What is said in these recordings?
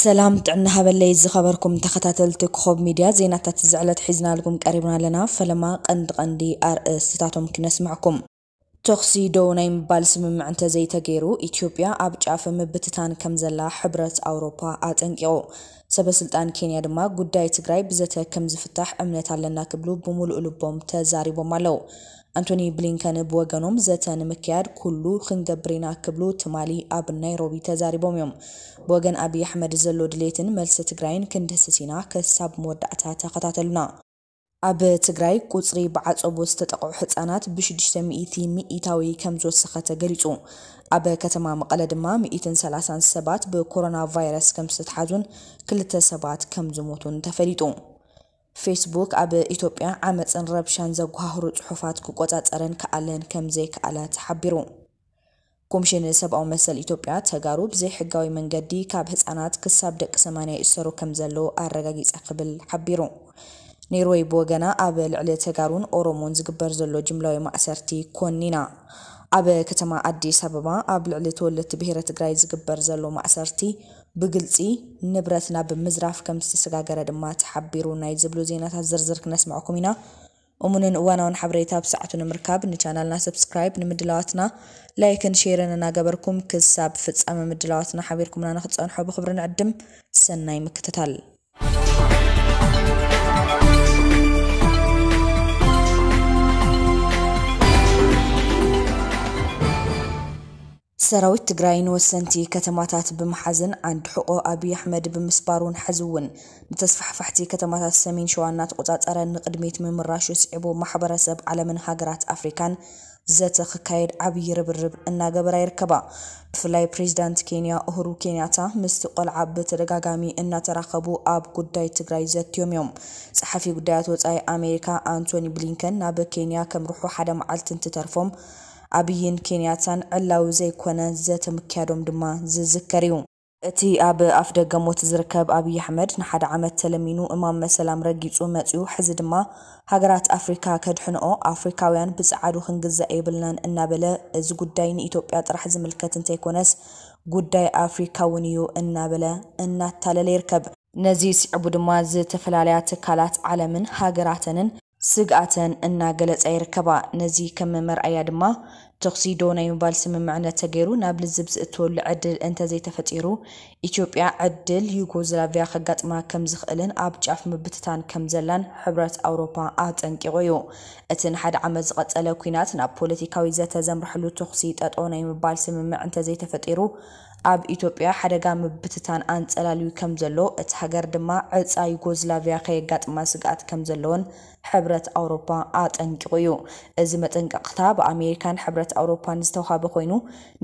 ሰላም ጥዕና ሃበለይ ዝኸበርኩም ተኸታተልቲ ኮኸብ ሚድያ ዜናታት ዝዕለት ሒዝናልኩም ቀሪብና ኣለና። ፈለማ ቀንዲ ቀንዲ ኣርእስትታቶም ክነስማዕኩም ተኽሲ ደው ናይ ምባል ስምምዕ እንተዘይተገይሩ ኢትዮጵያ ኣብ ጫፍ ምብትታን ከም ዘላ ሕብረት ኣውሮፓ ኣጠንቂቑ። ሰበስልጣን ኬንያ ድማ ጉዳይ ትግራይ ብዘተ ከም ዝፍታሕ እምነት ኣለና ክብሉ ብምሉእ ልቦም ተዛሪቦም ኣለው ኣንቶኒ ብሊንከን ብወገኖም ዘተ ንምክያድ ኩሉ ክንገብር ኢና ክብሉ ትማሊ ኣብ ናይሮቢ ተዛሪቦም እዮም። ብወገን ኣብዪ ኣሕመድ ዘሎ ድሌትን መልሲ ትግራይን ክንድህስስ ኢና ክሳብ መወዳእታ ተኸታተሉና። ኣብ ትግራይ ቁፅሪ ብዓፀቦ ዝተጠቕዑ ህፃናት ብ600 ሚኢታዊ ከም ዝወሰኸ ተገሊጹ። ኣብ ከተማ መቐለ ድማ 130 ሰባት ብኮሮና ቫይረስ ከም ዝተተሓዙን ክልተ ሰባት ከም ዝሞቱን ተፈሊጡ ፌስቡክ ኣብ ኢትዮጵያ ዓመፅን ረብሻን ዘጓህሩ ፅሑፋት ክቆፃፀረን ከኣለን ከም ዘይከኣለ ተሓቢሩ። ኮሚሽን ሰብኣዊ መሰል ኢትዮጵያ ተጋሩ ብዘይ ሕጋዊ መንገዲ ካብ ህፃናት ክሳብ ደቂ 80 ይእሰሩ ከም ዘለዎ ኣረጋጊፀ ክብል ሓቢሩ። ኔርዌይ ብወገና ኣብ ልዕሊ ተጋሩን ኦሮሞን ዝግበር ዘሎ ጅምላዊ ማእሰርቲ ኮኒና። ኣብ ከተማ ኣዲስ ኣበባ ኣብ ልዕሊ ተወለድቲ ብሄረ ትግራይ ዝግበር ዘሎ ማእሰርቲ بقلتي نبرتنا بمزراف كم تسجاجر دما تحبيرو نايت زبلو زينات زرزر كنسمعكم هنا ومن وأنا حبريتها بساعتنا مركاب نشانلنا سبسكرايب نمدلواتنا لايكن شيرن ناقبركم كساب فتسامة مدلواتنا حبيركم لنا خطسان حب خبرنا عدم سناي مكتتال ሰራዊት ትግራይ ንወሰንቲ ከተማታት ብምሓዝን ዓንዲ ሕቆ ኣብዪ ኣሕመድ ብምስባሩን ሕዚ እውን ንተስፋሕፋሕቲ ከተማታት ሰሜን ሸዋ እናተቆፃፀረ ንቅድሚት ምምራሹ ስዒቡ ማሕበረሰብ ዓለምን ሃገራት ኣፍሪካን ዘተ ክካየድ ዓብዪ ርብርብ እናገበራ ይርከባ። ብፍላይ ፕሬዚዳንት ኬንያ እሁሩ ኬንያታ ምስቲ ቆልዓ ብተደጋጋሚ እናተራኸቡ ኣብ ጉዳይ ትግራይ ዘትዮም እዮም። ፀሓፊ ጉዳያት ወፃኢ ኣሜሪካ ኣንቶኒ ብሊንከን ናብ ኬንያ ከምርሑ ሓደ መዓልቲ እንትተርፎም ኣብይን ኬንያታን ዕላዊ ዘይኮነ ዘተ ምክያዶም ድማ ዝዝከር እዩ። እቲ ኣብ ኣፍ ደገ ሞት ዝርከብ ኣብዪ ኣሕመድ ንሓደ ዓመት ተለሚኑ እማም መሰላም ረጊፁ መፅኡ ሕዚ ድማ ሃገራት ኣፍሪካ ከድሕንኦ ኣፍሪካውያን ብፀዓዱ ክንግዛእ የብልናን እናበለ እዚ ጉዳይ ንኢትዮጵያ ጥራሕ ዝምልከት እንተይኮነስ ጉዳይ ኣፍሪካ እውን እዩ እናበለ እናታለለ ይርከብ። ነዚ ስዕቡ ድማ ዝተፈላለያ ትካላት ዓለምን ሃገራተንን ስግኣተን እናገለፃ ይርከባ። ነዚ ከም መርኣያ ድማ ተኽሲ ዶ ናይ ምባል ስምምዕነት ተገይሩ ናብ ልዝብ ዝእትወሉ ዕድል እንተዘይተፈጢሩ ኢትዮጵያ ዕድል ዩጎዝላቪያ ከጋጥማ ከም ዝኽእልን ኣብ ጫፍ ምብትታን ከም ዘላን ሕብረት ኣውሮፓ ኣጠንቂቑ እዩ። እቲ ንሓደ ዓመት ዝቐፀለ ኩናት ናብ ፖለቲካዊ ዘተ ዘምርሕሉ ተኽሲ ጠጦ ናይ ምባል ስምምዕ እንተዘይተፈጢሩ ኣብ ኢትዮጵያ ሓደጋ ምብትታን ኣንፀላልዩ ከም ዘሎ እቲ ሃገር ድማ ዕፃ ዩጎዝላቪያ ከየጋጥማ ስግኣት ከም ዘለዎን ሕብረት ኣውሮፓ ኣጠንቂቑ እዩ። እዚ መጠንቀቕታ ብኣሜሪካን ሕብረት ኣውሮፓን ዝተዋሃበ ኮይኑ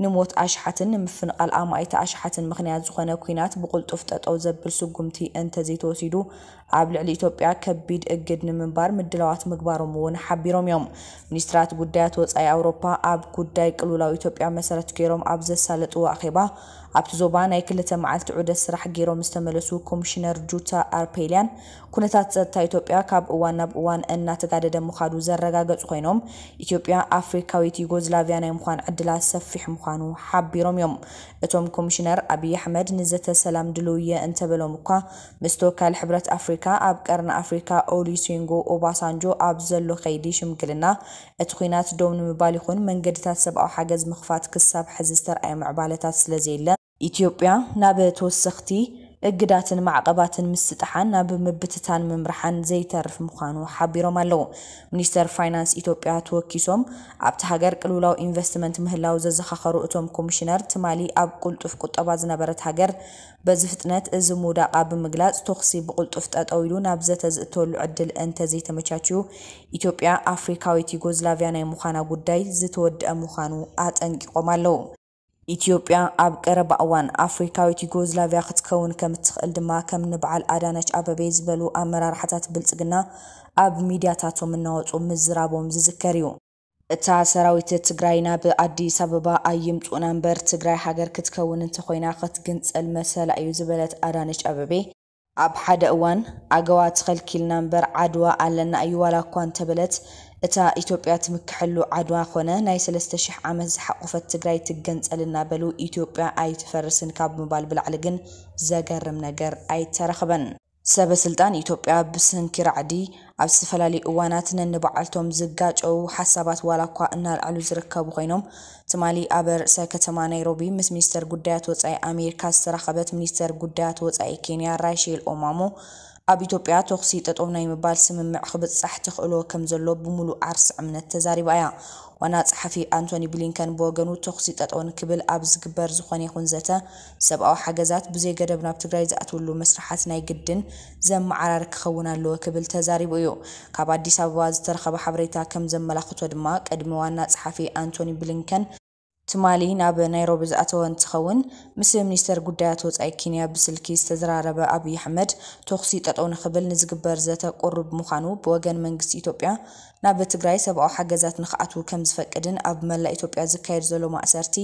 ንሞት ኣሽሓትን ንምፍንቓል ኣማኢቲ ኣሽሓትን ምክንያት ዝኾነ ኩናት ብቁልጡፍ ጠጠው ዘብል ስጉምቲ እንተዘይተወሲዱ ኣብ ልዕሊ ኢትዮጵያ ከቢድ እግድ ንምንባር ምድላዋት ምግባሮም እውን ሓቢሮም እዮም። ሚኒስትራት ጉዳያት ወፃኢ ኣውሮፓ ኣብ ጉዳይ ቅልውላዊ ኢትዮጵያ መሰረት ገይሮም ኣብ ዘሳለጥዎ ኣኼባ ኣብቲ ዞባ ናይ ክልተ መዓልቲ ዑደት ስራሕ ገይሮም ዝተመለሱ ኮሚሽነር ጁታ ኣርፔልያን ኩነታት ፀጥታ ኢትዮጵያ ካብ እዋን ናብ እዋን እናተጋደደ ምዃዱ ዘረጋገፁ ኮይኖም ኢትዮጵያ ኣፍሪካዊት ዩጎዝላቪያ ናይ ምዃን ዕድላ ሰፊሕ ምዃኑ ሓቢሮም እዮም። እቶም ኮሚሽነር ኣብዪ ኣሕመድ ንዘተ ሰላም ድልው እየ እንተበሎም እኳ ምስ ተወካሊ ሕብረት ኣፍሪካ ኣብ ቀርኒ ኣፍሪካ ኦሉሴንጎ ኦባሳንጆ ኣብ ዘሎ ከይዲ ሽምግልና እቲ ኩናት ደው ንምባል ይኹን መንገድታት ሰብኣዊ ሓገዝ ምኽፋት ክሳብ ሕዚ ዝተረኣየ ምዕባለታት ስለዘየለ ኢትዮጵያ ናብ ተወሰኽቲ እግዳትን ማዕቐባትን ምስጥሓን ናብ ምብትታን ምምርሓን ዘይተርፍ ምዃኑ ሓቢሮም ኣለው ሚኒስተር ፋይናንስ ኢትዮጵያ ተወኪሶም ኣብቲ ሃገር ቅልውላዊ ኢንቨስትመንት ምህላው ዘዘኻኸሩ እቶም ኮሚሽነር ትማሊ ኣብ ቁልጡፍ ቁጠባ ዝነበረት ሃገር በዚ ፍጥነት እዚ ምውዳቓ ብምግላፅ ተኽሲ ብቁልጡፍ ጠጠው ኢሉ ናብ ዘተ ዝእተወሉ ዕድል እንተዘይተመቻችዩ ኢትዮጵያ ኣፍሪካዊት ዩጎዝላቪያ ናይ ምዃና ጉዳይ ዝተወድአ ምዃኑ ኣጠንቂቆም ኣለው ኢትዮጵያ ኣብ ቀረባ እዋን ኣፍሪካዊት ዩጎዝላቪያ ክትከውን ከም እትኽእል ድማ ከም ንበዓል ኣዳነች ኣበቤ ዝበሉ ኣመራርሓታት ብልፅግና ኣብ ሚድያታቶም እናወፁ ምዝራቦም ዝዝከር እዩ። እታ ሰራዊት ትግራይ ናብ ኣዲስ ኣበባ ኣይምፁና እምበር ትግራይ ሃገር ክትከውን እንተኮይና ክትግንፀል መሰላ እዩ ዝበለት ኣዳነች ኣበቤ ኣብ ሓደ እዋን ኣገዋ ተኸልኪልና እምበር ዓድዋ ኣለና እዩ ዋላ እኳ እንተበለት እታ ኢትዮጵያ ትምክሐሉ ዓድዋ ኮነ ናይ 3000 ዓመት ዝሓቆፈት ትግራይ ትገንፀልና በሉ ኢትዮጵያ ኣይትፈርስን ካብ ምባል ብላዕሊ ግን ዘገርም ነገር ኣይተረኸበን። ሰበስልጣን ኢትዮጵያ ብሰንኪ ራዕዲ ኣብ ዝተፈላለዩ እዋናት ነንበዓልቶም ዝጋጨው ሓሳባት ዋላ እኳ እናልዓሉ ዝርከቡ ኮይኖም ትማሊ ኣብ ርእሰ ከተማ ናይሮቢ ምስ ሚኒስተር ጉዳያት ወፃኢ ኣሜሪካ ዝተራኸበት ሚኒስተር ጉዳያት ወፃኢ ኬንያ ራይሼል ኦማሞ ኣብ ኢትዮጵያ ተኽሲ ጠጠው ናይ ምባል ስምምዕ ክብፃሕ ተኽእሎ ከም ዘሎ ብምሉእ ዓርሲ እምነት ተዛሪባ እያ። ዋና ጸሓፊ አንቶኒ ብሊንከን ብወገኑ ተኽሲ ጠጠው ንክብል ኣብ ዝግበር ዝኾነ ይኹን ዘተ ሰብኣዊ ሓገዛት ብዘይ ገደብ ናብ ትግራይ ዝኣትውሉ መስራሓት ናይ ግድን ዘመዓራር ክኸውን ኣለዎ ክብል ተዛሪቡ እዩ። ካብ ኣዲስ ኣበባ ዝተረኸበ ሓበሬታ ከም ዘመላኽቶ ድማ ቀድሚ ዋና ጸሓፊ አንቶኒ ብሊንከን ትማሊ ናብ ናይሮቢ ዝኣተወ እንትኸውን ምስ ሚኒስተር ጉዳያት ወፃኢ ኬንያ ብስልኪ ዝተዘራረበ ኣብዪ ኣሕመድ ተኽሲ ጠጠው ንክብል ንዝግበር ዘተ ቁሩብ ምዃኑ ብወገን መንግስቲ ኢትዮጵያ ናብ ትግራይ ሰብኣዊ ሓገዛት ንክኣትዉ ከም ዝፈቅድን ኣብ መላእ ኢትዮጵያ ዝካየድ ዘሎ ማእሰርቲ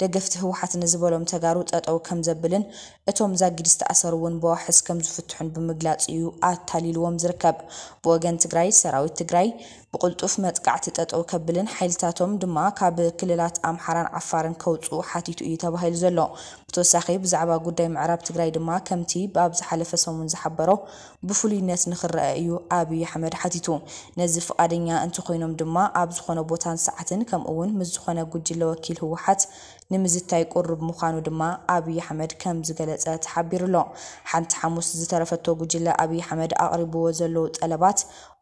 ደገፍቲ ህወሓት ንዝበሎም ተጋሩ ጠጠው ከም ዘብልን እቶም ዛጊድ ዝተኣሰሩ እውን ብዋሕስ ከም ዝፍትሑን ብምግላፅ እዩ ኣታሊልዎም ዝርከብ። ብወገን ትግራይ ሰራዊት ትግራይ ብቕልጡፍ መጥቃዕቲ ጠጠው ከብልን ሓይልታቶም ድማ ካብ ክልላት ኣምሓራን ዓፋርን ከውፅኡ ሓቲቱ እዩ ተባሂሉ ዘሎ። ብተወሳኺ ብዛዕባ ጉዳይ ምዕራብ ትግራይ ድማ ከምቲ ኣብ ዝሓለፈ ሰሙን ዝሓበሮ ብፍሉይነት ንኽረአ እዩ ኣብዪ ኣሕመድ ሓቲቱ። ነዚ ፈቃደኛ እንተኮይኖም ድማ ኣብ ዝኾነ ቦታን ሰዓትን ከምኡውን ምስ ዝኾነ ጉጅለ ወኪል ህወሓት ንምዝታይ ቁሩብ ምዃኑ ድማ ኣብዪ ኣሕመድ ከም ዝገለጸ ተሓቢሩ ኣሎ። ሓንቲ ሓሙስ ዝተረፈቶ ጉጅለ ኣብዪ ኣሕመድ ኣቕሪብዎ ዘለዉ ጠለባት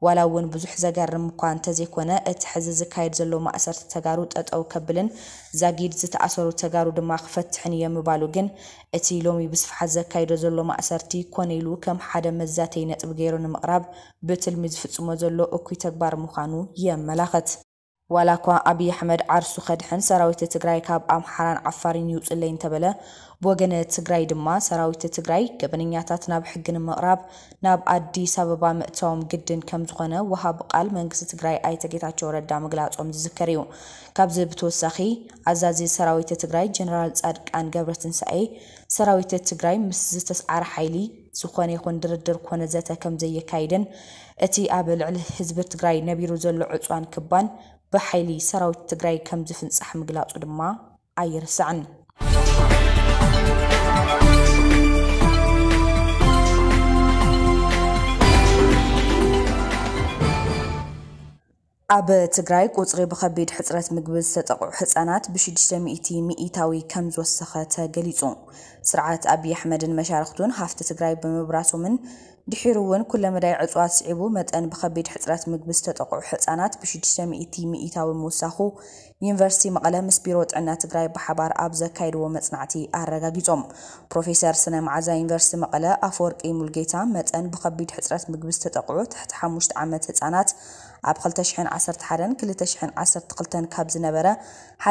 ዋላ እውን ብዙሕ ዘገርም እኳ እንተዘይኮነ እቲ ሕዚ ዝካየድ ዘሎ ማእሰርቲ ተጋሩ ጠጠው ከብልን ዛጊድ ዝተኣሰሩ ተጋሩ ድማ ክፈትሕን እየ ምባሉ ግን እቲ ሎሚ ብስፍሓት ዘካይዶ ዘሎ ማእሰርቲ ኮነ ኢሉ ከም ሓደ መዛተይ ነጥቢ ገይሩ ንምቕራብ ብትልሚ ዝፍጽሞ ዘሎ እኩይ ተግባር ምዃኑ የመላኽት። ዋላ እኳ ኣብዪ ኣሕመድ ዓርሱ ከድሕን ሰራዊት ትግራይ ካብ ኣምሓራን ዓፋርን ይውፅለይ እንተበለ ብወገነ ትግራይ ድማ ሰራዊት ትግራይ ገበነኛታት ናብ ሕጊ ንምቕራብ ናብ ኣዲስ ኣበባ ምእታዎም ግድን ከም ዝኾነ ወሃቢ ቃል መንግስቲ ትግራይ ኣይተ ጌታቸው ረዳ ምግላጾም ዝዝከር እዩ። ካብዚ ብተወሳኺ ኣዛዚ ሰራዊት ትግራይ ጀነራል ጻድቃን ገብረትንሳኤ ሰራዊት ትግራይ ምስ ዝተሰዓረ ሓይሊ ዝኾነ ይኹን ድርድር ኮነ ዘተ ከም ዘየካይድን እቲ ኣብ ልዕሊ ህዝቢ ትግራይ ነቢሩ ዘሎ ዕፅዋን ክባን ብሓይሊ ሰራዊት ትግራይ ከም ዝፍንጻሕ ምግላጹ ድማ ኣይርስዕን። ኣብ ትግራይ ቁፅሪ ብከቢድ ሕፅረት ምግቢ ዝተጠቕዑ ህፃናት ብ600 ሚኢታዊ ከም ዝወሰኸ ተገሊጹ። ስርዓት ኣብዪ ኣሕመድን መሻርክቱን ሃፍቲ ትግራይ ብምብራሶምን ድሒሩ እውን ኩለ መዳይ እፅዋት ስዒቡ መጠን ብከቢድ ሕፅረት ምግቢ ዝተጠቕዑ ህፃናት ብ600 ሚኢታዊ ምውሳኹ ዩኒቨርሲቲ መቐለ ምስ ቢሮ ጥዕና ትግራይ ብሓባር ኣብ ዘካይድዎ መፅናዕቲ ኣረጋጊፆም። ፕሮፌሰር ስነ መዓዛ ዩኒቨርሲቲ መቐለ ኣፈወርቂ ሙልጌታ መጠን ብከቢድ ሕፅረት ምግቢ ዝተጠቕዑ ትሕቲ 5 ዓመት ህፃናት ኣብ 2011-2012 ካብ ዝነበረ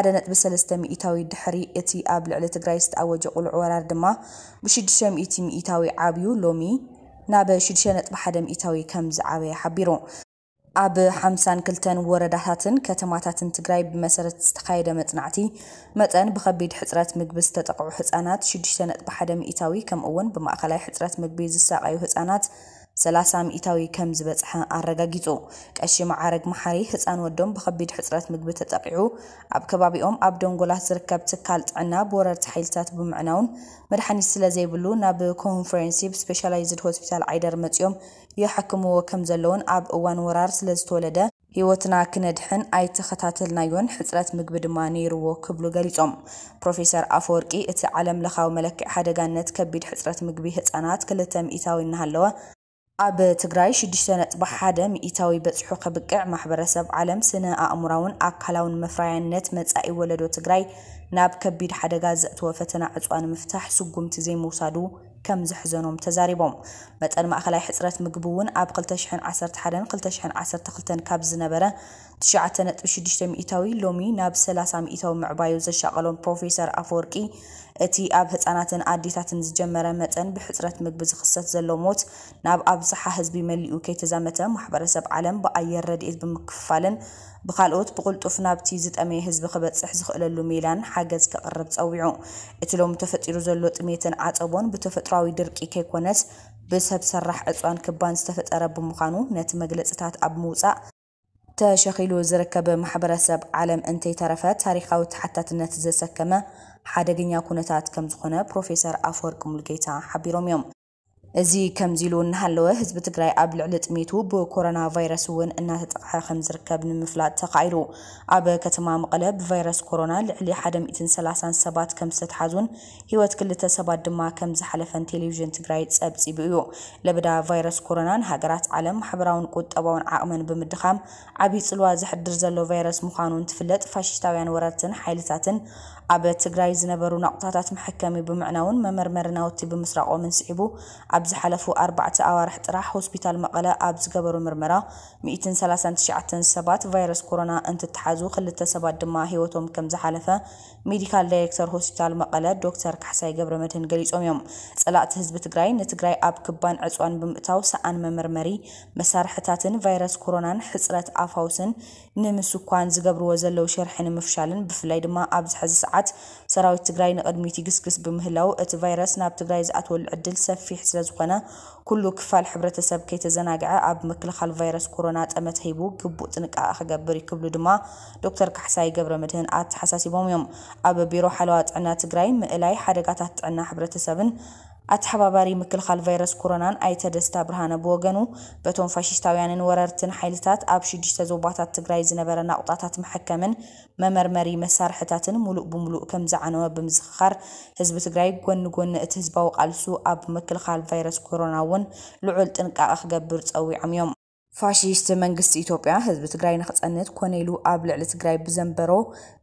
1.3 ሚኢታዊ ድሕሪ እቲ ኣብ ልዕሊ ትግራይ ዝተኣወጀ ቁልዕ ወራር ድማ ብ600 ሚኢታዊ ዓብዩ ሎሚ ናብ 6.1 ሚኢታዊ ከም ዝዓበየ ሓቢሩ። ኣብ 52 ወረዳታትን ከተማታትን ትግራይ ብመሰረት ዝተካየደ መፅናዕቲ መጠን ብከቢድ ሕፅረት ምግቢ ዝተጠቕዑ ህፃናት 6.1 ሚኢታዊ ከምኡውን ብማእኸላይ ሕፅረት ምግቢ ዝሳቀዩ ህፃናት 30 ሚኢታዊ ከም ዝበፅሐ ኣረጋጊፁ። ቀሺ ማዕረግ መሓሪ ህፃን ወዶም ብከቢድ ሕፅረት ምግቢ ተጠቂዑ ኣብ ከባቢኦም ኣብ ደንጎላት ዝርከብ ትካል ጥዕና ብወረርቲ ሓይልታት ብምዕናውን መድሓኒት ስለ ዘይብሉ ናብ Comprehensive Specialized ሆስፒታል ዓይደር መፂኦም የሐክምዎ ከም ዘለውን ኣብ እዋን ወራር ስለ ዝተወለደ ሂወትና ክነድሕን ኣይተኸታተልናዮን ሕፅረት ምግቢ ድማ ነይርዎ ክብሉ ገሊፆም። ፕሮፌሰር ኣፈወርቂ እቲ ዓለም ለኻዊ መለክዒ ሓደጋነት ከቢድ ሕፅረት ምግቢ ህፃናት ክልተ ሚኢታዊ እናሃለወ ኣብ ትግራይ 6.1 ሚኢታዊ በፂሑ ከብቅዕ ማሕበረሰብ ዓለም ስነ ኣእምራውን ኣካላውን መፍራያነት መጻኢ ወለዶ ትግራይ ናብ ከቢድ ሓደጋ ዘእትወ ፈተና ዕፅዋ ንምፍታሕ ስጉምቲ ዘይምውሳዱ ከም ዘሕዘኖም ተዛሪቦም። መጠን ማእኸላይ ሕፅረት ምግቢ እውን ኣብ 2011-2012 ካብ ዝነበረ 9.6 ሚኢታዊ ሎሚ ናብ 30 ሚኢታዊ ምዕባዩ ዘሻቀሎም ፕሮፌሰር ኣፈወርቂ እቲ ኣብ ህፃናትን ኣዴታትን ዝጀመረ መጠን ብሕፅረት ምግቢ ዝኽሰት ዘሎ ሞት ናብ ኣብዝሓ ህዝቢ መሊኡ ከይተዛመተ ማሕበረሰብ ዓለም ብኣየር ረድኤት ብምክፍፋልን ብካልኦት ብቁልጡፍ ናብቲ ዝጠመየ ህዝቢ ክበፅሕ ዝኽእለሉ ሜላን ሓገዝ ከቕርብ ፀዊዑ እቲ ሎሚ ተፈጢሩ ዘሎ ጥሜትን ዓፀቦን ብተፈጥሯዊ ድርቂ ከይኮነስ ብሰብ ሰራሕ ዕፅዋን ክባን ዝተፈጠረ ብምዃኑ ነቲ መግለፅታት ኣብ ምውፃእ ተሸኺሉ ዝርከብ ማሕበረሰብ ዓለም እንተይተረፈ ታሪካዊ ተሓታትነት ዘሰከመ ሓደገኛ ኩነታት ከም ዝኾነ ፕሮፌሰር ኣፈወርቂ ሙልጌታ ሓቢሮም እዮም እዚ ከምዚ ኢሉ እናሃለወ ህዝቢ ትግራይ ኣብ ልዕሊ ጥሜቱ ብኮሮና ቫይረስ እውን እናተጠቕዐ ከም ዝርከብ ንምፍላጥ ተኻኢሉ። ኣብ ከተማ መቐለ ብቫይረስ ኮሮና ልዕሊ 130 ሰባት ከም ዝተተሓዙን ሂወት ክልተ ሰባት ድማ ከም ዝሓለፈን ቴሌቭዥን ትግራይ ፀብፂቡ እዩ። ለበዳ ቫይረስ ኮሮና ንሃገራት ዓለም ማሕበራውን ቁጠባውን ዓቕመን ብምድኻም ዓብዪ ፅልዋ ዘሕድር ዘሎ ቫይረስ ምዃኑ እንትፍለጥ ፋሽስታውያን ወረርትን ሓይልታትን ኣብ ትግራይ ዝነበሩ ናቁጣታት መሐከሚ ብምዕናውን መመርመሪ ናውቲ ብምስራቆምን ስዒቡ ኣብ ዝሓለፉ ኣርባዕተ ኣዋርሕ ጥራሕ ሆስፒታል መቐለ ኣብ ዝገበሩ ምርመራ 139 ሰባት ቫይረስ ኮሮና እንትተሓዙ ክልተ ሰባት ድማ ሂወቶም ከም ዝሓለፈ medical director ሆስፒታል መቐለ ዶክተር ካሕሳይ ገብረ መድህን ገሊፆም እዮም። ፀላእቲ ህዝቢ ትግራይ ንትግራይ ኣብ ክባን ዕፅዋን ብምእታው ሰኣን መመርመሪ መሳርሕታትን ቫይረስ ኮሮናን ሕፅረት ኣፋውስን ንምስኳን ዝገብርዎ ዘለው ሸርሒ ንምፍሻልን ብፍላይ ድማ ኣብዚ ሕዚ ሰዓት ሰራዊት ትግራይ ንቅድሚት ይግስግስ ብምህላው እቲ ቫይረስ ናብ ትግራይ ዝኣትወሉ ዕድል ሰፊሕ ስለ ዝኾነ ኩሉ ክፋል ሕብረተሰብ ከይተዘናግዐ ኣብ ምክልኻል ቫይረስ ኮሮና ጠመት ሂቡ ግቡእ ጥንቃቐ ክገብር ይክብሉ ድማ ዶክተር ካሕሳይ ገብረ መድህን ኣተሓሳሲቦም እዮም። ኣብ ቢሮ ሓለዋ ጥዕና ትግራይ ምእላይ ሓደጋታት ጥዕና ሕብረተሰብን ኣተሓባባሪ ምክልኻል ቫይረስ ኮሮናን ኣይተ ደስታ ብርሃነ ብወገኑ በቶም ፋሽስታውያንን ወረርትን ሓይልታት ኣብ ሽዱሽተ ዞባታት ትግራይ ዝነበረ ናቁጣታት መሐከምን መመርመሪ መሳርሕታትን ሙሉእ ብምሉእ ከም ዝዓነወ ብምዝኽኻር ህዝቢ ትግራይ ጎኒ ጎኒ እቲ ህዝባዊ ቃልሱ ኣብ ምክልኻል ቫይረስ ኮሮና እውን ልዑል ጥንቃቐ ክገብር ፀዊዖም እዮም ፋሽስት መንግስቲ ኢትዮጵያ ህዝቢ ትግራይ ንክፀንት ኮነ ኢሉ ኣብ ልዕሊ ትግራይ ብዘንበሮ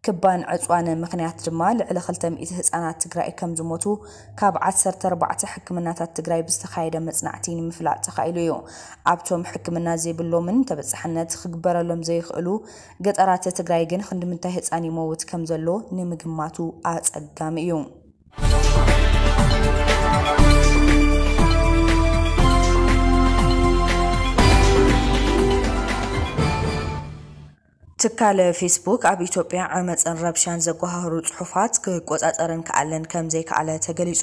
ክባን ዕፅዋን ምክንያት ድማ ልዕሊ 200 ህፃናት ትግራይ ከም ዝሞቱ ካብ 14 ሕክምናታት ትግራይ ብዝተካየደ መፅናዕቲ ንምፍላጥ ተኻኢሉ እዩ። ኣብቶም ሕክምና ዘይብሎምን ተበፃሕነት ክግበረሎም ዘይኽእሉ ገጠራት ትግራይ ግን ክንዲ ህፃን ይመውት ከም ዘሎ ንምግማቱ ኣፀጋሚ እዩ ትካል ፌስቡክ ኣብ ኢትዮጵያ ዓመፅን ረብሻን ዘጓሃሩ ፅሑፋት ክቆፃፀርን ከኣለን ከም ዘይከኣለ ተገሊፁ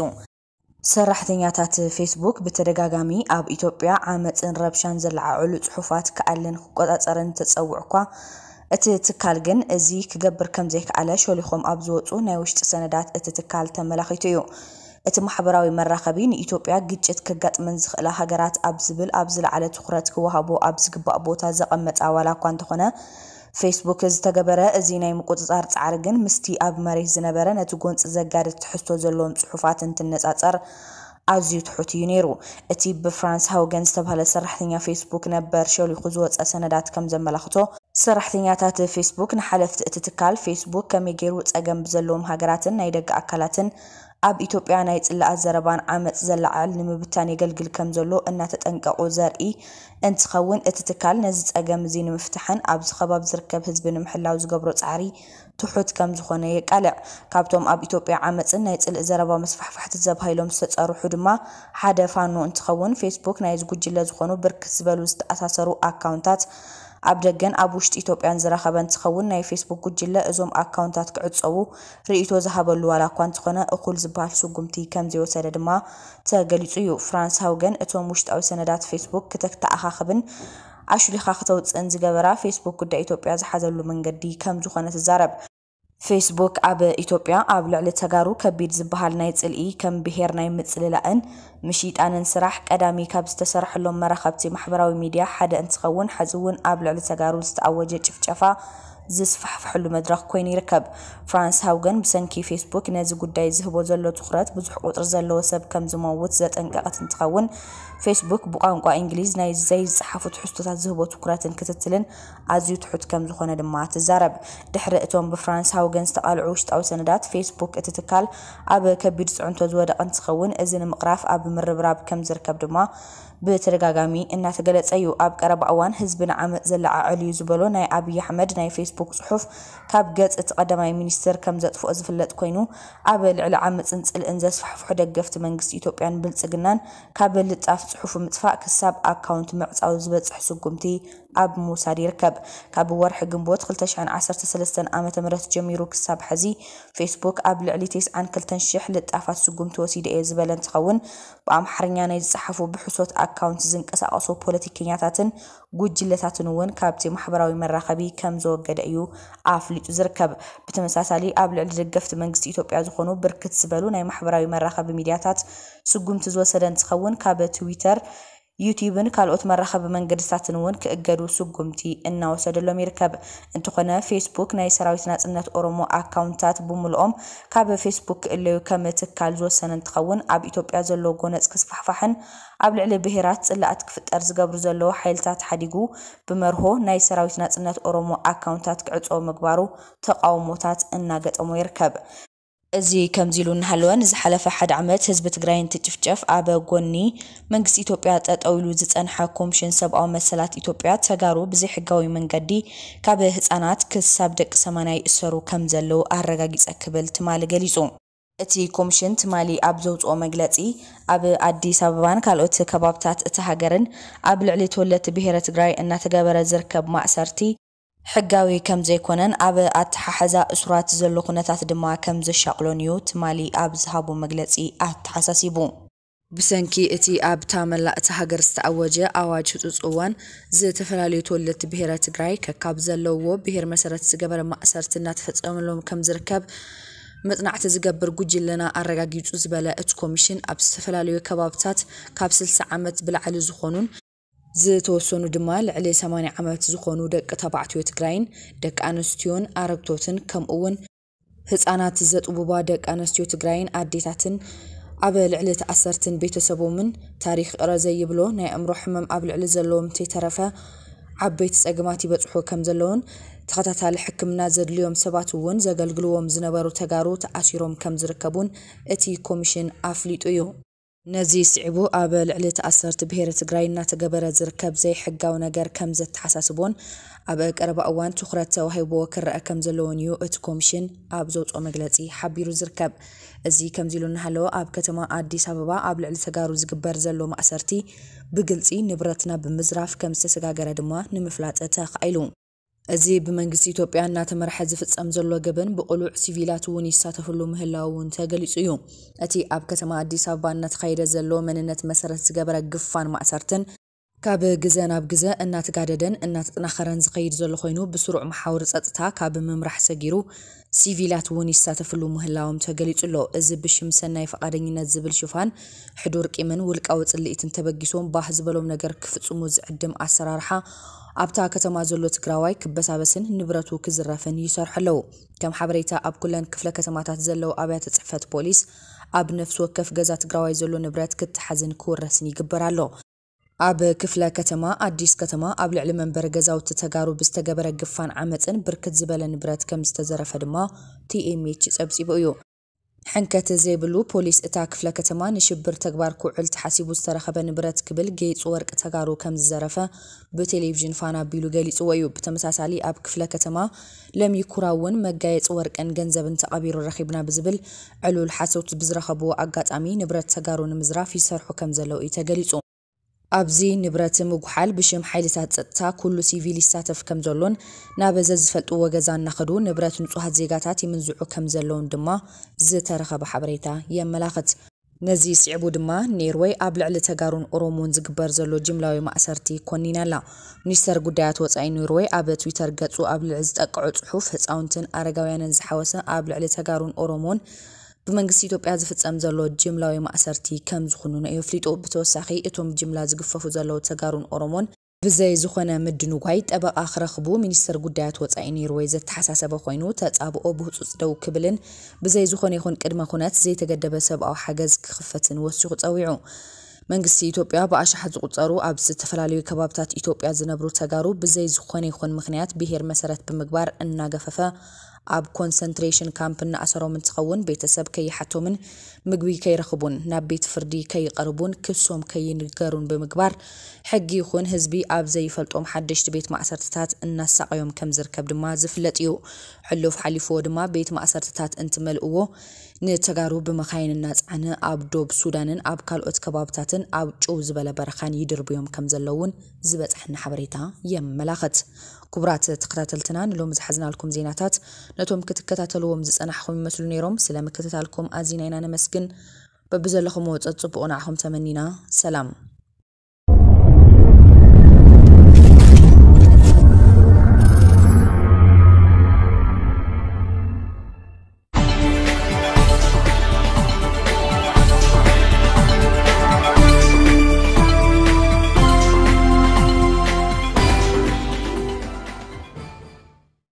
ሰራሕተኛታት ፌስቡክ ብተደጋጋሚ ኣብ ኢትዮጵያ ዓመፅን ረብሻን ዘለዓዕሉ ፅሑፋት ከኣለን ክቆፃፀርን ተፀውዕ እኳ። እቲ ትካል ግን እዚ ክገብር ከም ዘይከኣለ ሸሊኾም ኣብ ዝወፁ ናይ ውሽጢ ሰነዳት እቲ ትካል ተመላኺቱ እዩ። እቲ ማሕበራዊ መራኸቢ ንኢትዮጵያ ግጭት ከጋጥመን ዝኽእላ ሃገራት ኣብ ዝብል ኣብ ዝለዓለ ትኩረት ክወሃቦ ኣብ ዝግባእ ቦታ ዘቐመጣ ዋላ እኳ እንተኾነ ፌስቡክ ዝተገበረ እዚ ናይ ምቁፅፃር ፃዕሪ ግን ምስቲ ኣብ መሬት ዝነበረ ነቲ ጎንፂ ዘጋድድ ትሕዝቶ ዘለዎም ፅሑፋት እንትነፃፀር ኣዝዩ ትሑት እዩ ነይሩ። እቲ ብፍራንስ ሃውገን ዝተባሃለ ሰራሕተኛ ፌስቡክ ነበር ሸሊኹ ዝወፀ ሰነዳት ከም ዘመላኽቶ ሰራሕተኛታት ፌስቡክ ንሓለፍቲ እቲ ትካል ፌስቡክ ከመይ ገይሩ ፀገም ብዘለዎም ሃገራትን ናይ ደቂ ኣካላትን ኣብ ኢትዮጵያ ናይ ፅላኣት ዘረባን ዓመፅ ዘላዓል ንምብታን የገልግል ከም ዘሎ እናተጠንቀቁ ዘርኢ እንትኸውን እቲ ትካል ነዚ ፀገም እዚ ንምፍታሕን ኣብዚ ከባቢ ዝርከብ ህዝቢ ንምሕላው ዝገብሮ ፃዕሪ ትሑት ከም ዝኾነ የቃልዕ። ካብቶም ኣብ ኢትዮጵያ ዓመፅን ናይ ፅልእ ዘረባ መስፋሕፋሕቲ ዘባሂሎም ዝተፀርሑ ድማ ሓደ ፋኖ እንትኸውን ፌስቡክ ናይ ዝጉጅለ ዝኾኑ ብርክት ዝበሉ ዝተኣሳሰሩ ኣካውንታት ኣብ ደገን ኣብ ውሽጢ ኢትዮጵያን ዝረኸበ እንትኸውን ናይ ፌስቡክ ጉጅለ እዞም ኣካውንታት ክዕፀቡ ርእቶ ዝሃበሉ ዋላ እኳ እንተኾነ እኹል ዝበሃል ስጉምቲ ከም ዘይወሰደ ድማ ተገሊፁ እዩ። ፍራንስ ሃውገን እቶም ውሽጣዊ ሰነዳት ፌስቡክ ክተተኣኻኽብን ኣሽሊኻ ክተውፅእን ዝገበራ ፌስቡክ ጉዳይ ኢትዮጵያ ዝሓዘሉ መንገዲ ከም ዝኾነ ትዛረብ ፌስቡክ ኣብ ኢትዮጵያ ኣብ ልዕሊ ተጋሩ ከቢድ ዝበሃል ናይ ፅልኢ ከም ብሄር ናይ ምፅልላእን ምሽጣንን ስራሕ ቀዳሚ ካብ ዝተሰርሐሎም መራኸብቲ ማሕበራዊ ሚድያ ሓደ እንትኸውን ሕዚ እውን ኣብ ልዕሊ ተጋሩ ዝተኣወጀ ጭፍጨፋ ዝስፋሕፍሐሉ መድረክ ኮይኑ ይርከብ። ፍራንስ ሃውገን ብሰንኪ ፌስቡክ ነዚ ጉዳይ ዝህቦ ዘሎ ትኩረት ብዙሕ ቁጥሪ ዘለዎ ሰብ ከም ዝመውት ዘጠንቀቐት እንትኸውን ፌስቡክ ብቋንቋ እንግሊዝ ናይ ዘይዝፀሓፉ ትሕዝቶታት ዝህቦ ትኩረትን ክትትልን ኣዝዩ ትሑት ከም ዝኾነ ድማ ትዛረብ። ድሕሪ እቶም ብፍራንስ ሃውገን ዝተቃልዑ ውሽጣዊ ሰነዳት ፌስቡክ እቲ ትካል ኣብ ከቢድ ፅዕንቶ ዝወደቐ እንትኸውን እዚ ንምቕራፍ ኣብ ምርብራብ ከም ዝርከብ ድማ ብተደጋጋሚ እናተገለፀ እዩ። ኣብ ቀረባ እዋን ህዝቢ ንዓመፅ ዘለዓዕል እዩ ዝበሎ ናይ ኣብዪ ኣሕመድ ናይ ፌስቡክ ፅሑፍ ካብ ገፅ እቲ ቀዳማይ ሚኒስትር ከም ዘጥፍኦ ዝፍለጥ ኮይኑ ኣብ ልዕሊ ዓመፅን ፅልእን ዘስፋሕፍሑ ደገፍቲ መንግስቲ ኢትዮጵያን ብልፅግናን ካብ ልጣፍ ፅሑፍ ምጥፋእ ክሳብ account ምዕፃው ዝበፅሕ ስጉምቲ ኣብ ምውሳድ ይርከብ። ካብ ወርሒ ግንቦት 2013 ዓ.ም ጀሚሩ ክሳብ ሕዚ ፌስቡክ ኣብ ልዕሊ 92,000 ልጣፋት ስጉምቲ ወሲደ እየ ዝበለ እንትኸውን ብኣምሓርኛ ናይ ዝፀሓፉ ብሕሶት account ዝንቀሳቐሱ ፖለቲከኛታትን ጉጅለታትን እውን ካብቲ ማሕበራዊ መራኸቢ ከም ዘወገደ እዩ ኣፍሊጡ ዝርከብ። ብተመሳሳሊ ኣብ ልዕሊ ደገፍቲ መንግስቲ ኢትዮጵያ ዝኾኑ ብርክት ዝበሉ ናይ ማሕበራዊ መራኸቢ ሚድያታት ስጉምቲ ዝወሰደ እንትኸውን ካብ ትዊተር ዩቲብን ካልኦት መራኸቢ መንገድታትን እውን ክእገዱ ስጉምቲ እናወሰደሎም ይርከብ። እንተኾነ ፌስቡክ ናይ ሰራዊት ናጽነት ኦሮሞ account ታት ብምልኦም ካብ ፌስቡክ ክእለዩ ከም ትካል ዝወሰነ እንትኸውን ኣብ ኢትዮጵያ ዘሎ ጎነፅ ክስፋሕፋሕን ኣብ ልዕሊ ብሄራት ጽላእት ክፍጠር ዝገብሩ ዘለዉ ሓይልታት ሓዲጉ ብመርሆ ናይ ሰራዊት ናጽነት ኦሮሞ ኣካውንትታት ክዕጾ ምግባሩ ተቃውሞታት እናገጠሞ ይርከብ። እዚ ከምዚ ኢሉ እናሃለወ ንዝሓለፈ ሓደ ዓመት ህዝቢ ትግራይ እንትጭፍጨፍ ኣበ ጎኒ መንግስቲ ኢትዮጵያ ጠጠው ኢሉ ዝጸንሐ ኮሚሽን ሰብኣዊ መሰላት ኢትዮጵያ ተጋሩ ብዘይሕጋዊ መንገዲ ካብ ህጻናት ክሳብ ደቂ ሰማንያ ይእሰሩ ከም ዘለዉ ኣረጋጊጸ ክብል ትማሊ ገሊጹ። እቲ ኮሚሽን ትማሊ ኣብ ዘውፅኦ መግለጺ ኣብ ኣዲስ ኣበባን ካልኦት ከባብታት እቲ ሃገርን ኣብ ልዕሊ ተወለድቲ ብሄረ ትግራይ እናተገበረ ዝርከብ ማእሰርቲ ሕጋዊ ከም ዘይኮነን ኣብ ኣተሓሕዛ እሱራት ዘሎ ኩነታት ድማ ከም ዘሻቅሎን እዩ ትማሊ ኣብ ዝሃቦ መግለጺ ኣተሓሳሲቡ። ብሰንኪ እቲ ኣብታ መላእቲ ሃገር ዝተኣወጀ ኣዋጅ ህፁፅ እዋን ዝተፈላለዩ ተወለድቲ ብሄረ ትግራይ ከካብ ዘለውዎ ብሄር መሰረት ዝገበረ ማእሰርቲ እናተፈጸመሎም ከም ዝርከብ መጽናዕቲ ዝገብር ጉጅለና ኣረጋጊጹ ዝበለ እቲ ኮሚሽን ኣብ ዝተፈላለዩ ከባብታት ካብ 60 ዓመት ብላዕሊ ዝኾኑን ዝተወሰኑ ድማ ልዕሊ 80 ዓመት ዝኾኑ ደቂ ተባዕትዮ ትግራይን ደቂ ኣንስትዮን ኣረግቶትን ከምኡውን ህፃናት ዘጥቡባ ደቂ ኣንስትዮ ትግራይን ኣዴታትን ኣብ ልዕሊ ተኣሰርትን ቤተሰቦምን ታሪክ ቅረ ዘይብሎ ናይ ኣእምሮ ሕመም ኣብ ልዕሊ ዘለዎም እንተይተረፈ ዓበይቲ ፀገማት ይበፅሑ ከም ዘለውን ተኸታታሊ ሕክምና ዘድልዮም ሰባት እውን ዘገልግልዎም ዝነበሩ ተጋሩ ተኣሲሮም ከም ዝርከቡን እቲ ኮሚሽን ኣፍሊጡ እዩ። ነዚ ስዒቡ ኣብ ልዕሊ ተኣሰርቲ ብሄረ ትግራይ እናተገበረ ዝርከብ ዘይሕጋዊ ነገር ከም ዘተሓሳስቦን ኣብ ቀረባ እዋን ትኩረት ተዋሂብዎ ክረአ ከም ዘለዎን እዩ እቲ ኮሚሽን ኣብ ዘውፅኦ መግለፂ ሓቢሩ ዝርከብ። እዚ ከምዚ ኢሉ እናሃለወ ኣብ ከተማ ኣዲስ ኣበባ ኣብ ልዕሊ ተጋሩ ዝግበር ዘሎ ማእሰርቲ ብግልፂ ንብረትና ብምዝራፍ ከም ዝተሰጋገረ ድማ ንምፍላጥ ተኻኢሉ። እዚ ብመንግስቲ ኢትዮጵያ እናተመርሐ ዝፍጸም ዘሎ ገበን ብቁሉዕ ሲቪላት እውን ይሳተፍሉ ምህላው እውን ተገሊጹ እዩ። እቲ ኣብ ከተማ ኣዲስ ኣበባ እናተኻየደ ዘሎ መንነት መሰረት ዝገበረ ግፋን ማእሰርትን ካብ ግዘ ናብ ግዘ እናተጋደደን እናተጠናኸረን ዝኸይድ ዘሎ ኮይኑ ብስሩዕ መሓውሪ ፀጥታ ካብ ምምራሕ ሰጊሩ ሲቪላት እውን ይሳተፍሉ ምህላዎም ተገሊጹ ኣሎ። እዚ ብሽም ሰናይ ፈቃደኝነት ዝብል ሽፋን ሕዱር ቂምን ውልቃዊ ጽልኢትን ተበጊሶም ባህ ዝበሎም ነገር ክፍጽሙ ዝዕድም ኣሰራርሓ ኣብታ ከተማ ዘሎ ትግራዋይ ክበሳበስን ንብረቱ ክዝረፍን ይሰርሑ ኣለዉ። ከም ሓበሬታ ኣብ ኩለን ክፍለ ከተማታት ዘለዉ ኣብያተ ጽሕፈት ፖሊስ ኣብ ነፍሲ ወከፍ ገዛ ትግራዋይ ዘሎ ንብረት ክትሓዝን ክውረስን ይግበር ኣሎ። ኣብ ክፍለ ከተማ ኣዲስ ከተማ ኣብ ልዕሊ መንበሪ ገዛውቲ ተጋሩ ብዝተገበረ ግፋን ዓመፅን ብርክት ዝበለ ንብረት ከም ዝተዘረፈ ድማ TMH ጸብጺቡ እዩ። ሕንከት ዘይብሉ ፖሊስ እታ ክፍለ ከተማ ንሽብር ተግባር ክውዕል ተሓሲቡ ዝተረኸበ ንብረት ክብል ጌይፁ ወርቂ ተጋሩ ከም ዝዘረፈ ብቴሌቭዥን ፋና ኣቢሉ ገሊፅዎ እዩ። ብተመሳሳሊ ኣብ ክፍለ ከተማ ለሚኩራ እውን መጋየፂ ወርቅን ገንዘብን ተቐቢሩ ረኺብና ብዝብል ዕሉል ሓሶት ብዝረኸብዎ ኣጋጣሚ ንብረት ተጋሩ ንምዝራፍ ይሰርሑ ከም ዘለዉ እዩ ተገሊጹ። ኣብዚ ንብረት ምጉሓል ብሽም ሓይልታት ፀጥታ ኩሉ ሲቪል ይሳተፍ ከም ዘሎን ናበዘ ዝፈልጥዎ ገዛ እናኸዱ ንብረት ንጹሃት ዜጋታት ይምንዝዑ ከም ዘለውን ድማ ዝተረኸበ ሓበሬታ የመላኽት። ነዚ ስዒቡ ድማ ኖርዌይ ኣብ ልዕሊ ተጋሩን ኦሮሞን ዝግበር ዘሎ ጅምላዊ ማእሰርቲ ኮኒና ኣላ። ሚኒስተር ጉዳያት ወፃኢ ኖርዌይ ኣብ ትዊተር ገጹ ኣብ ልዕሊ ዝጠቅዖ ጽሑፍ ህፃውንትን ኣረጋውያንን ዝሓወሰ ኣብ ልዕሊ ተጋሩን ኦሮሞን ብመንግስቲ ኢትዮጵያ ዝፍጸም ዘሎ ጅምላዊ ማእሰርቲ ከም ዝኹንኑ እዩ ኣፍሊጡ። ብተወሳኺ እቶም ጅምላ ዝግፈፉ ዘለዉ ተጋሩን ኦሮሞን ብዘይ ዝኾነ ምድንጓይ ጠበቓ ክረኽቡ ሚኒስተር ጉዳያት ወፃኢ ኖርዌይ ዘተሓሳሰበ ኮይኑ ተጻብኦ ብህፁፅ ደው ክብልን ብዘይ ዝኾነ ይኹን ቅድመ ኩነት ዘይተገደበ ሰብኣዊ ሓገዝ ክኽፈትን ወሲኹ ፀዊዑ። መንግስቲ ኢትዮጵያ ብኣሽሓት ዝቑፀሩ ኣብ ዝተፈላለዩ ከባብታት ኢትዮጵያ ዝነብሩ ተጋሩ ብዘይ ዝኾነ ይኹን ምክንያት ብሄር መሰረት ብምግባር እናገፈፈ ኣብ concentration camp እናኣሰሮም እንትኸውን ቤተሰብ ከይሓቶምን ምግቢ ከይረኽቡን ናብ ቤት ፍርዲ ከይቐርቡን ክሶም ከይንገሩን ብምግባር ሕጊ ይኹን ህዝቢ ኣብ ዘይፈልጦም ሓደሽቲ ቤት ማእሰርትታት እናሳቀዮም ከም ዝርከብ ድማ ዝፍለጥ እዩ። ሕሉፍ ሓሊፍዎ ድማ ቤት ማእሰርትታት እንትመልእዎ ንተጋሩ ብመካይን እናፃዕነ ኣብ ዶብ ሱዳንን ኣብ ካልኦት ከባብታትን ኣብ ጭው ዝበለ በረኻን ይድርብዮም ከም ዘለውን ዝበፅሐና ሓበሬታ የመላኽት። ክቡራት ተኸታተልትና ንሎሚ ዝሓዝናልኩም ዜናታት ነቶም ክትከታተልዎም ዝፀናሕኹም ይመስሉ ነይሮም። ስለ ምክትታልኩም ኣዝና ኢና ነመስግን። በብዘለኹም ወፀት ፅቡቅ ንዓኹም ተመኒና ሰላም